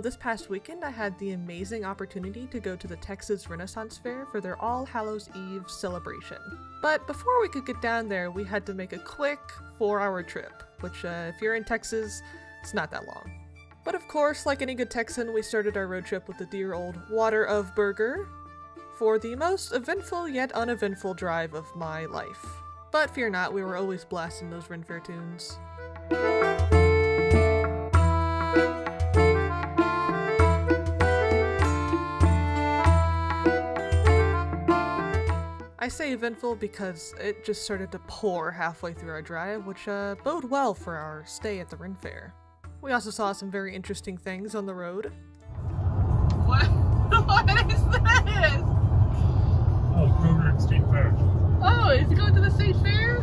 So this past weekend, I had the amazing opportunity to go to the Texas Renaissance Fair for their All Hallows Eve celebration. But before we could get down there, we had to make a quick four-hour trip, which uh, if you're in Texas, it's not that long. But of course, like any good Texan, we started our road trip with the dear old Whataburger for the most eventful yet uneventful drive of my life. But fear not, we were always blasting those Ren Fair tunes. I say eventful because it just started to pour halfway through our drive, which uh, bode well for our stay at the Ren Fair. We also saw some very interesting things on the road. What? what is this? Oh, Kroger and State Fair. Oh, is it going to the state fair?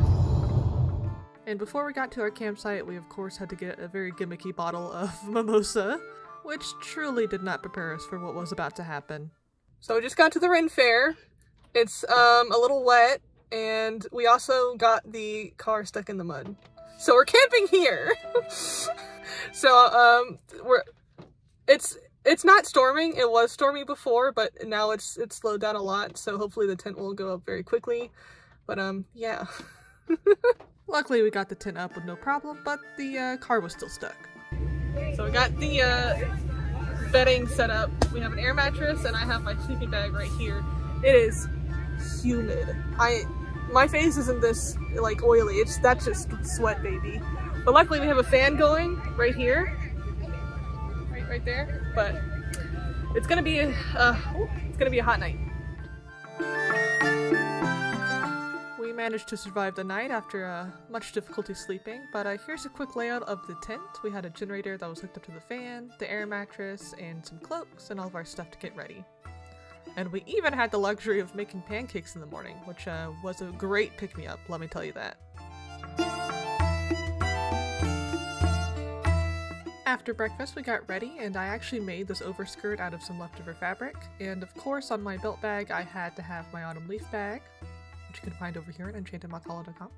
And before we got to our campsite, we of course had to get a very gimmicky bottle of mimosa, which truly did not prepare us for what was about to happen. So we just got to the Ren Fair. It's um a little wet, and we also got the car stuck in the mud. So we're camping here. so um we're it's it's not storming. It was stormy before, but now it's it's slowed down a lot. So hopefully the tent will go up very quickly. But um yeah. Luckily we got the tent up with no problem, but the uh, car was still stuck. So we got the uh, bedding set up. We have an air mattress and I have my sleeping bag right here. It is humid. I my face isn't this like oily. It's that's just sweat, baby. But luckily we have a fan going right here, right right there. But it's gonna be a uh, it's gonna be a hot night. We managed to survive the night after uh, much difficulty sleeping, but uh, here's a quick layout of the tent. We had a generator that was hooked up to the fan, the air mattress, and some cloaks, and all of our stuff to get ready. And we even had the luxury of making pancakes in the morning, which uh, was a great pick-me-up, let me tell you that. After breakfast, we got ready, and I actually made this overskirt out of some leftover fabric. And of course, on my belt bag, I had to have my autumn leaf bag, which you can find over here at enchantedmothhollow.com.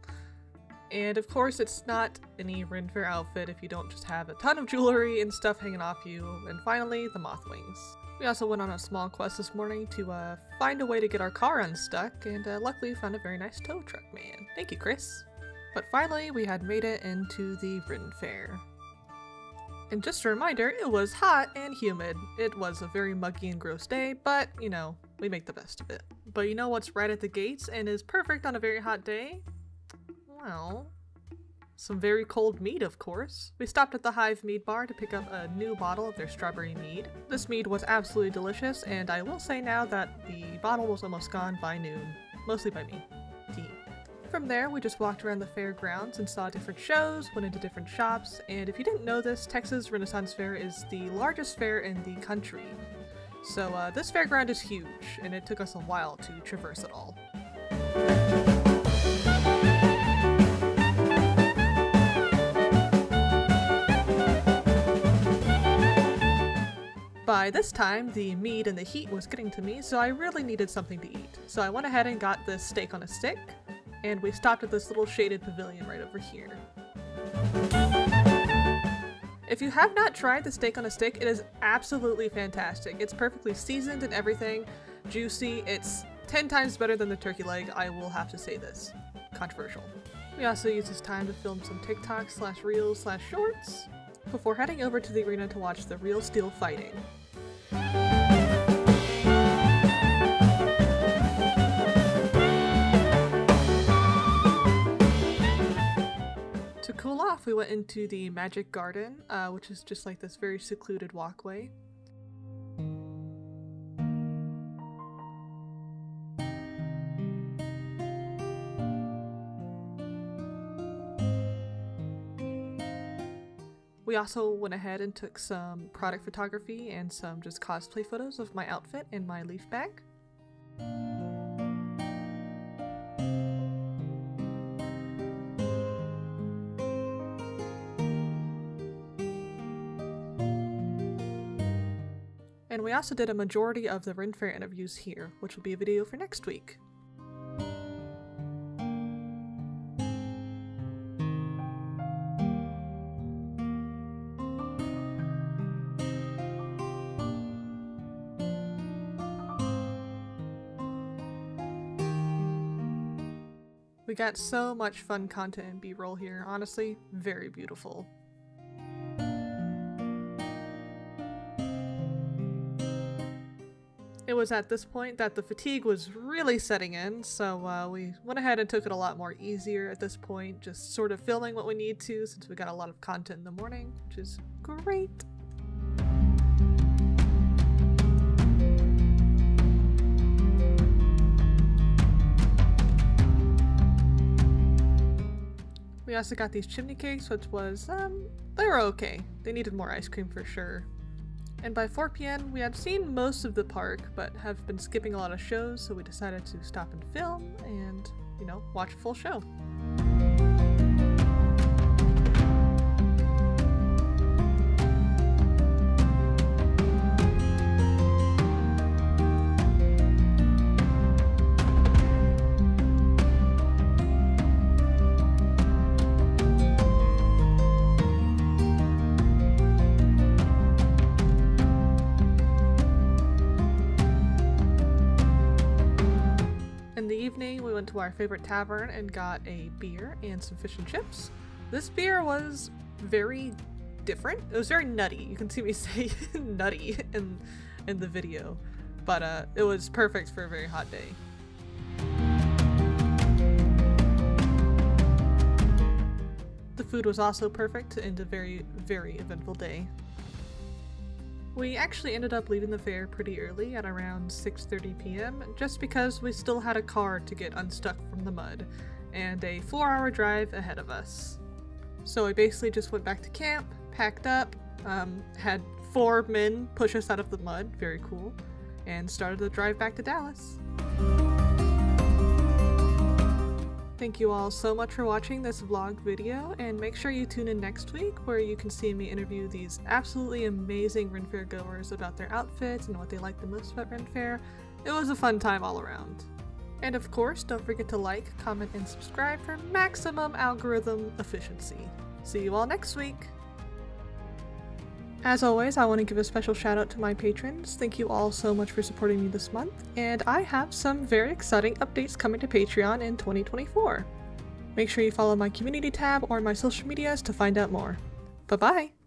And of course, it's not any Ren Fair outfit if you don't just have a ton of jewelry and stuff hanging off you. And finally, the moth wings. We also went on a small quest this morning to uh, find a way to get our car unstuck, and uh, luckily found a very nice tow truck man. Thank you, Chris. But finally, we had made it into the Ren Fair. And just a reminder, it was hot and humid. It was a very muggy and gross day, but you know, we make the best of it. But you know what's right at the gates and is perfect on a very hot day? Well, some very cold mead, of course. We stopped at the Hive Mead Bar to pick up a new bottle of their strawberry mead. This mead was absolutely delicious, and I will say now that the bottle was almost gone by noon. Mostly by me. From there, we just walked around the fairgrounds and saw different shows, went into different shops, and if you didn't know this, Texas Renaissance Fair is the largest fair in the country. So uh, this fairground is huge, and it took us a while to traverse it all. By this time, the mead and the heat was getting to me, so I really needed something to eat. So I went ahead and got this steak on a stick, and we stopped at this little shaded pavilion right over here. If you have not tried the steak on a stick, it is absolutely fantastic. It's perfectly seasoned and everything, juicy, it's 10 times better than the turkey leg, I will have to say this. Controversial. We also used this time to film some TikTok slash reels slash shorts before heading over to the arena to watch the real steel fighting. To cool off, we went into the Magic Garden, uh, which is just like this very secluded walkway. We also went ahead and took some product photography and some just cosplay photos of my outfit and my leaf bag. And we also did a majority of the Ren Fair interviews here, which will be a video for next week. We got so much fun content and B-roll here, honestly, very beautiful. It was at this point that the fatigue was really setting in, so uh, we went ahead and took it a lot more easier at this point, just sort of filming what we need to since we got a lot of content in the morning, which is great. We also got these chimney cakes, which was, um, they were okay. They needed more ice cream for sure. And by 4 p.m., we had seen most of the park, but have been skipping a lot of shows, so we decided to stop and film and, you know, watch a full show. To our favorite tavern and got a beer and some fish and chips. This beer was very different. It was very nutty. You can see me say nutty in in the video, but uh, it was perfect for a very hot day. The food was also perfect to end a very, very eventful day. We actually ended up leaving the fair pretty early at around 6:30 p.m. just because we still had a car to get unstuck from the mud and a 4-hour drive ahead of us. So I basically just went back to camp, packed up, um, had four men push us out of the mud, very cool, and started the drive back to Dallas. Thank you all so much for watching this vlog video, and make sure you tune in next week where you can see me interview these absolutely amazing Ren Fair goers about their outfits and what they like the most about Ren Fair. It was a fun time all around. And of course, don't forget to like, comment, and subscribe for maximum algorithm efficiency. See you all next week! As always, I want to give a special shout out to my patrons. Thank you all so much for supporting me this month, and I have some very exciting updates coming to Patreon in 2024. Make sure you follow my community tab or my social medias to find out more. Bye bye!